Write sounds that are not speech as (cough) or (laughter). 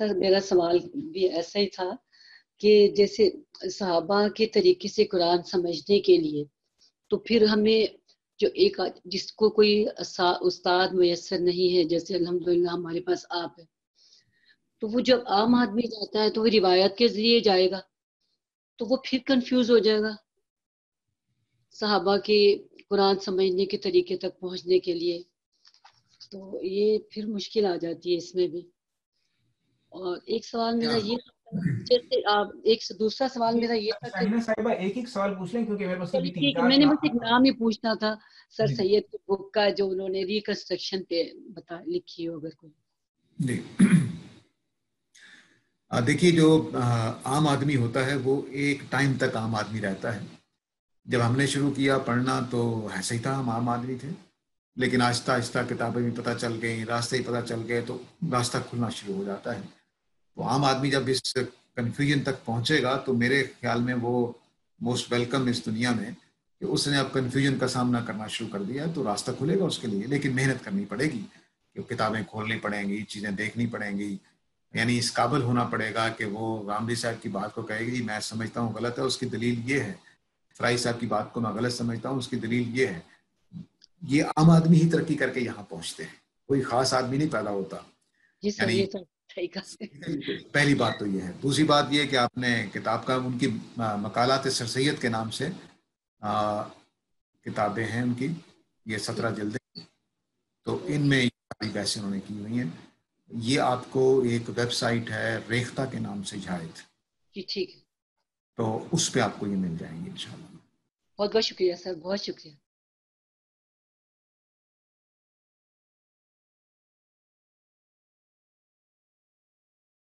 Sir मेरा सवाल भी ऐसा ही था कि जैसे सहाबा के तरीके से कुरान समझने के लिए तो फिर हमें जो एक जिसको कोई उस्ताद मैसर नहीं है, जैसे अल्हम्दुलिल्लाह हमारे पास आप है तो वो जब आम आदमी जाता है तो वो रिवायत के ज़रिए जाएगा तो वो फिर कंफ्यूज हो जाएगा। सहाबा के कुरान समझने के तरीके तक पहुँचने के लिए तो ये फिर मुश्किल आ जाती है इसमें भी। और एक सवाल मेरा ये जैसे आप एक दूसरा सवाल मेरा ये था साहिबा एक एक सवाल पूछ लें क्योंकि मेरे पास अभी तीन मैंने बस एक नाम ही पूछना था सर सैयद की बुक का जो उन्होंने रिकंस्ट्रक्शन पे बता लिखी हो अगर कोई। (clears throat) देखिए जो आम आदमी होता है वो एक टाइम तक आम आदमी रहता है। जब हमने शुरू किया पढ़ना तो ऐसे ही था हम आम आदमी थे। लेकिन आहिस्ता आहिस्ता किताबें भी पता चल गई रास्ते ही पता चल गए तो रास्ता खुलना शुरू हो जाता है। तो आम आदमी जब इस कन्फ्यूज़न तक पहुंचेगा तो मेरे ख्याल में वो मोस्ट वेलकम इस दुनिया में कि उसने अब कन्फ्यूज़न का सामना करना शुरू कर दिया तो रास्ता खुलेगा उसके लिए लेकिन मेहनत करनी पड़ेगी कि किताबें खोलनी पड़ेंगी चीज़ें देखनी पड़ेंगी। यानी इस काबिल होना पड़ेगा कि वो रामडी साहब की बात को कहेगी मैं समझता हूँ गलत है उसकी दलील ये है। फ्राई साहब की बात को मैं गलत समझता हूँ उसकी दलील ये है। ये आम आदमी ही तरक्की करके यहाँ पहुँचते हैं। कोई खास आदमी नहीं पैदा होता। यानी पहली बात तो ये है। दूसरी बात ये कि आपने किताब का उनकी मकालात सर सैद के नाम से किताबें हैं उनकी ये सत्रह जल्दें तो इनमें सारी वैसे उन्होंने की हुई हैं। ये आपको एक वेबसाइट है रेखता के नाम से जायद जी ठीक तो उस पर आपको ये मिल जाएँगे इंशाल्लाह। बहुत बहुत शुक्रिया सर। बहुत शुक्रिया।